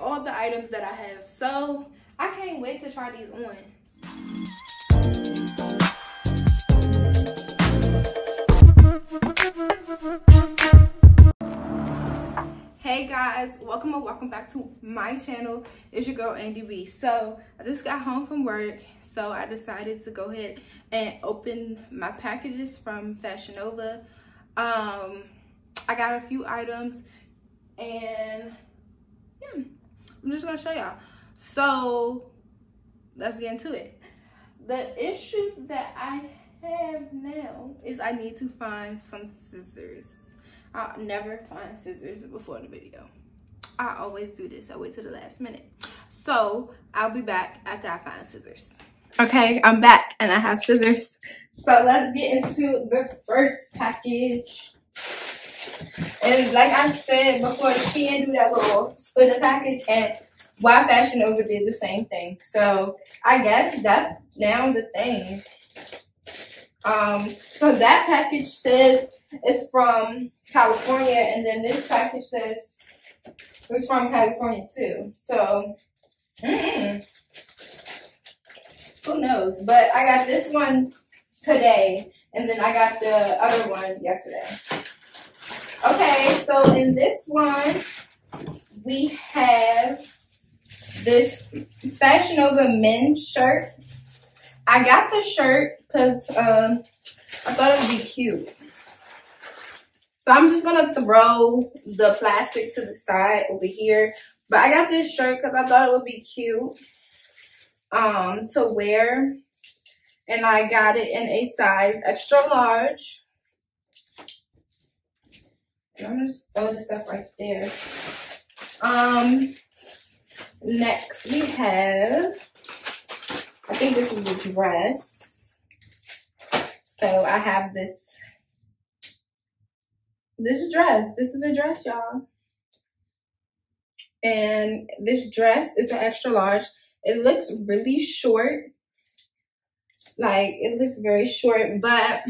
all the items that I have. So I can't wait to try these on. Hey guys, welcome or welcome back to my channel. It's your girl Andy B. So I just got home from work, so I decided to go ahead and open my packages from Fashion Nova. Um, I got a few items and yeah, I'm just gonna show y'all. So let's get into it. The issue that I have now is I need to find some scissors. I never find scissors before the video. I always do this. I wait till the last minute. So I'll be back after I find scissors. Okay, I'm back and I have scissors. So let's get into the first package. And like I said before, she didn't do that little split the package and Y Fashion Nova did the same thing. So I guess that's now the thing. Um, so that package says it's from California, and then this package says it's from California too. So mm who knows? But I got this one today, and then I got the other one yesterday. Okay, so in this one, we have this Fashion Nova men's shirt. I got the shirt because um, I thought it would be cute. So I'm just going to throw the plastic to the side over here. But I got this shirt because I thought it would be cute um, to wear. And I got it in a size extra large. I'm just throw the stuff right there. Um, next we have, I think this is a dress. So I have this, this dress. This is a dress, y'all. And this dress is an extra large. It looks really short. Like, it looks very short, but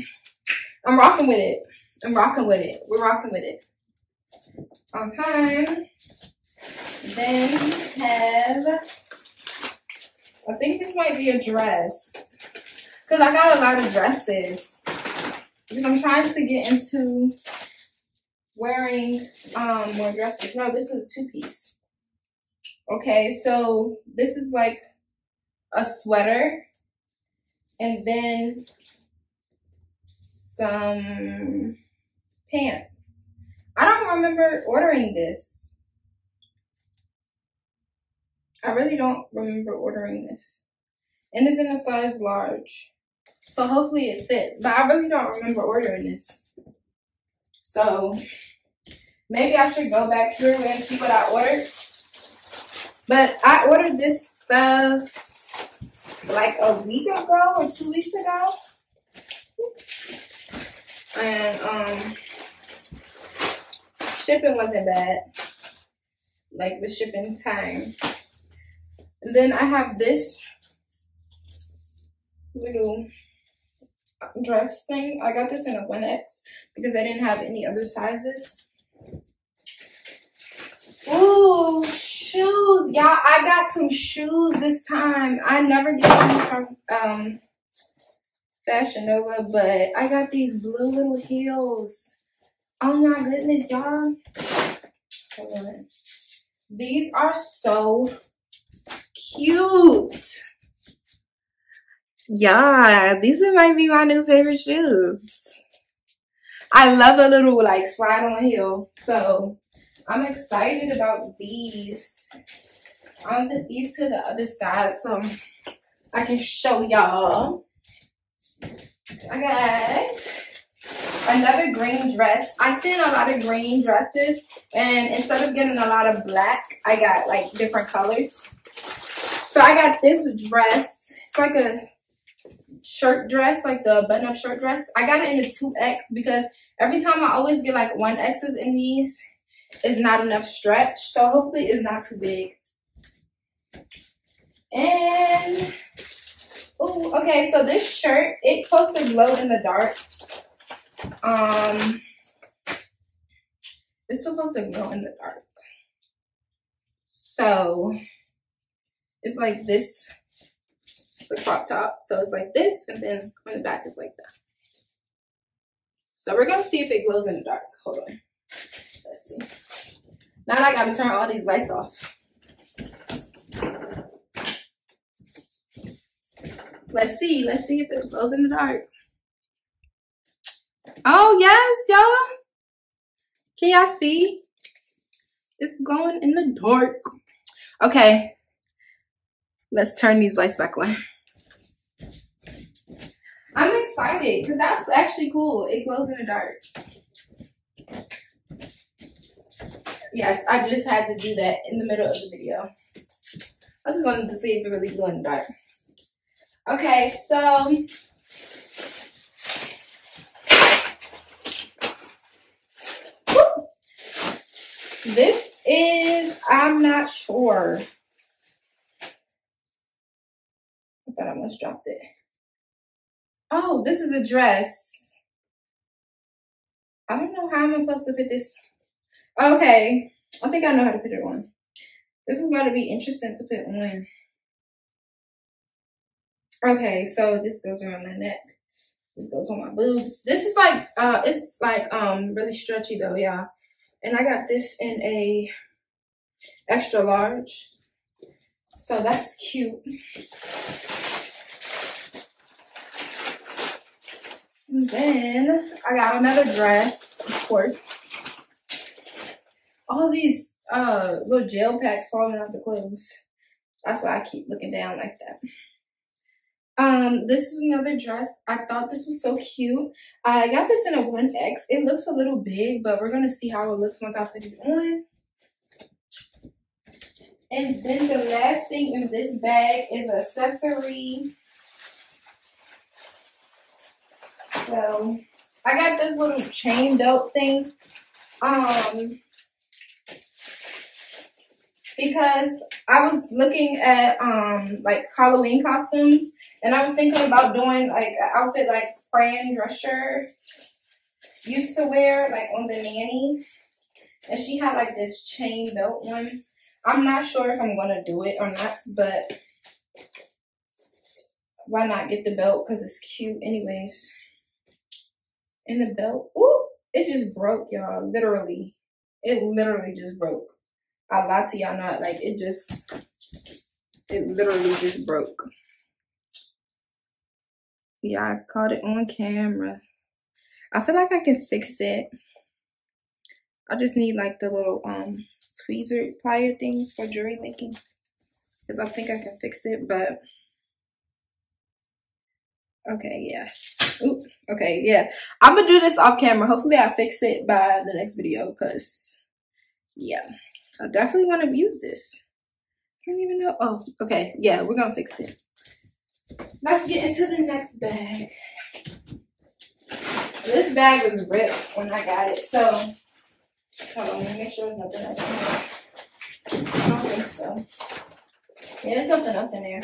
I'm rocking with it. I'm rocking with it. We're rocking with it. Okay. Then have, I think this might be a dress. Because I got a lot of dresses. Because I'm trying to get into wearing um, more dresses. No, this is a two-piece. Okay, so this is like a sweater. And then some pants. I don't remember ordering this. I really don't remember ordering this. And it's in a size large. So hopefully it fits. But I really don't remember ordering this. So maybe I should go back through and see what I ordered. But I ordered this stuff like a week ago or two weeks ago. And um shipping wasn't bad. Like the shipping time. And then I have this little dress thing. I got this in a 1X because I didn't have any other sizes. Ooh, shoes. Y'all, I got some shoes this time. I never get shoes from um Fashion Nova, but I got these blue little heels. Oh my goodness, y'all. These are so cute. Yeah, these might be my new favorite shoes. I love a little like slide on heel. So I'm excited about these. I'm gonna put these to the other side so I can show y'all. I got another green dress. I seen a lot of green dresses and instead of getting a lot of black, I got like different colors. So I got this dress. It's like a shirt dress, like the button-up shirt dress. I got it in a 2X because every time I always get like 1Xs in these, it's not enough stretch. So hopefully it's not too big. And, oh, okay, so this shirt, supposed to glow in the dark. Um, It's supposed to glow in the dark. So it's like this. It's a crop top. So it's like this, and then on the back is like that. So we're gonna see if it glows in the dark. Hold on. Let's see. Now I gotta turn all these lights off. Let's see. Let's see if it glows in the dark. Oh, yes, y'all. Can y'all see? It's glowing in the dark. Okay. Let's turn these lights back on. I'm excited because that's actually cool. It glows in the dark. Yes, I just had to do that in the middle of the video. I just wanted to see if it really glowed in the dark. Okay, so this is, I'm not sure. I thought I almost dropped it. Oh, this is a dress. I don't know how I'm supposed to put this. Okay, I think I know how to put it on. This is going to be interesting to put on. Okay, so this goes around my neck. This goes on my boobs. This is like, uh, it's like, um, really stretchy though, yeah. And I got this in a extra large. So that's cute. And then I got another dress, of course. All these uh little gel packs falling off the clothes. That's why I keep looking down like that. Um, this is another dress. I thought this was so cute. I got this in a 1X. It looks a little big, but we're going to see how it looks once I put it on. And then the last thing in this bag is accessory. So, I got this little chain belt thing. Um, because I was looking at um like Halloween costumes and I was thinking about doing like an outfit like Fran Drescher used to wear, like on the nanny. And she had like this chain belt one. I'm not sure if I'm gonna do it or not, but why not get the belt? Cause it's cute anyways. And the belt, ooh, it just broke, y'all. Literally, it literally just broke. I lied to y'all not. Like it just, it literally just broke. Yeah, I caught it on camera. I feel like I can fix it. I just need like the little um tweezer plier things for jewelry making. Because I think I can fix it, but okay, yeah. Oop, okay, yeah. I'm gonna do this off camera. Hopefully I fix it by the next video because yeah. I definitely want to use this. I don't even know. Oh, okay. Yeah, we're gonna fix it. Let's get into the next bag. This bag was ripped when I got it, so hold on, let me make sure there's nothing else in there. I don't think so. Yeah, there's nothing else in there.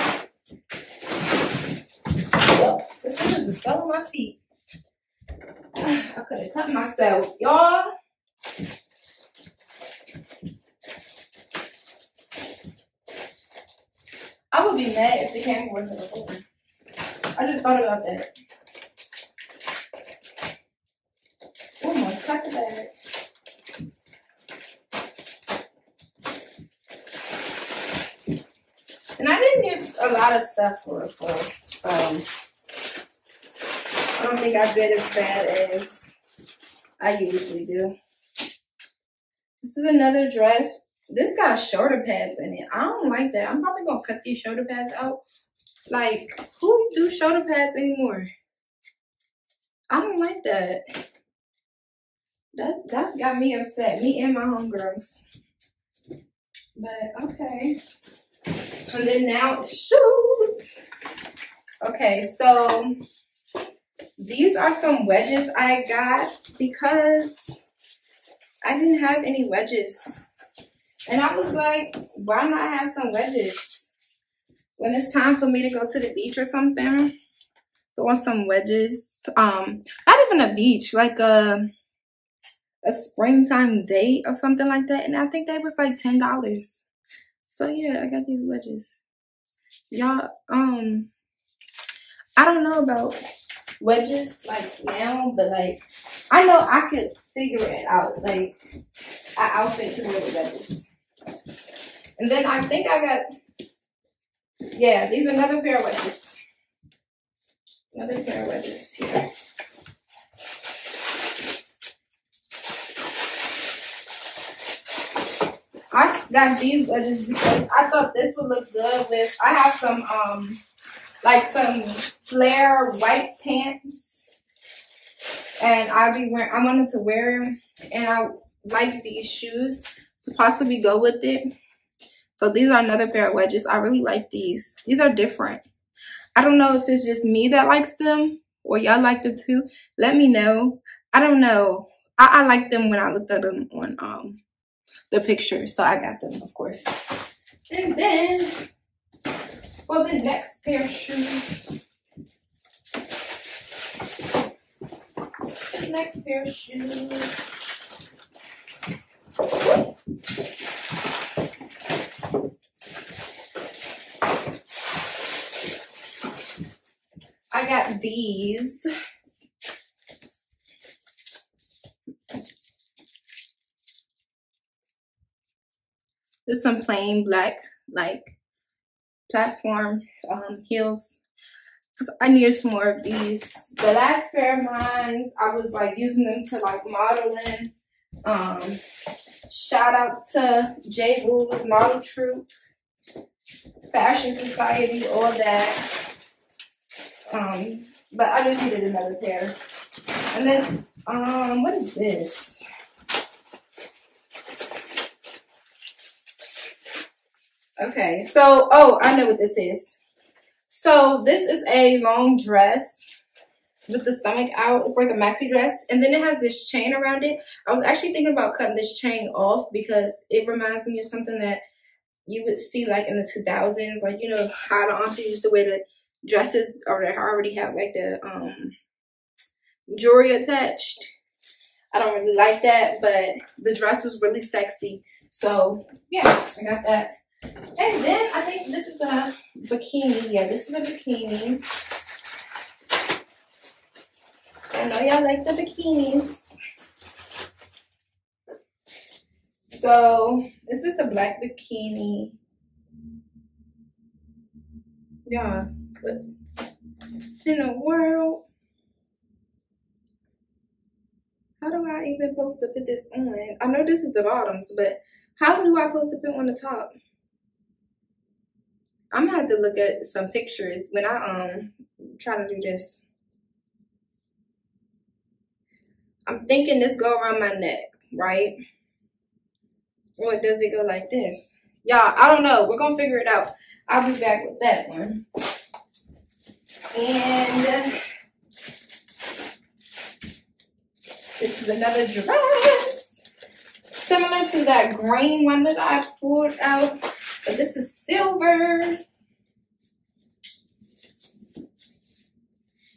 Well, the scissors just fell on my feet. I could have cut myself, y'all. I would be mad if the camera wasn't open. I just thought about that. Almost cut the bag. And I didn't get a lot of stuff for it, for um, I don't think I did as bad as I usually do. This is another dress this got shoulder pads in it. I don't like that. I'm probably gonna cut these shoulder pads out. Like, who do shoulder pads anymore? I don't like that. That that's got me upset. Me and my homegirls. But okay. And then now shoes. Okay, so these are some wedges I got because I didn't have any wedges and I was like, why not have some wedges? When it's time for me to go to the beach or something, throw on some wedges. Um, not even a beach, like a a springtime date or something like that. And I think they was like ten dollars. So yeah, I got these wedges. Y'all, um, I don't know about wedges like now, but like I know I could figure it out, like an outfit to wear with wedges. And then I think I got, yeah, these are another pair of wedges. Another pair of wedges here. I got these wedges because I thought this would look good with, I have some, um, like some flare white pants. And I'll be wearing, I wanted to wear them. And I like these shoes to possibly go with it. So these are another pair of wedges. I really like these. These are different. I don't know if it's just me that likes them or y'all like them too. Let me know. I don't know. I, I like them when I looked at them on um the picture. So I got them, of course. And then for the next pair of shoes, next pair of shoes. Got these. Just some plain black, like, platform um, heels. Because I need some more of these. The last pair of mine, I was, like, using them to, like, modeling. Um, shout out to J. Boo's Model Troop, Fashion Society, all that. Um, but I just needed another pair. And then, um, what is this? Okay, so, oh, I know what this is. So this is a long dress with the stomach out. It's like a maxi dress. And then it has this chain around it. I was actually thinking about cutting this chain off because it reminds me of something that you would see like in the 2000s. Like, you know, how the auntie used to wear the dresses or they already have like the um jewelry attached. I don't really like that, but the dress was really sexy. So yeah, I got that. And then I think this is a bikini. Yeah, this is a bikini. I know y'all like the bikinis. So this is a black bikini. Yeah, in the world, how do I even post to put this on? I know this is the bottoms, but how do I post to put on the top? I'm gonna have to look at some pictures when I um try to do this. I'm thinking this go around my neck, right? Or does it go like this? Y'all, I don't know. We're gonna figure it out. I'll be back with that one. And this is another dress. Similar to that green one that I pulled out but this is silver.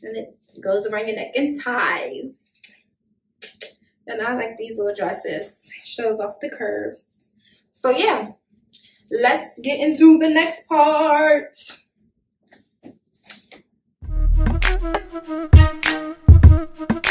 And it goes around your neck and ties. And I like these little dresses. Shows off the curves. So yeah, let's get into the next part. Thank you.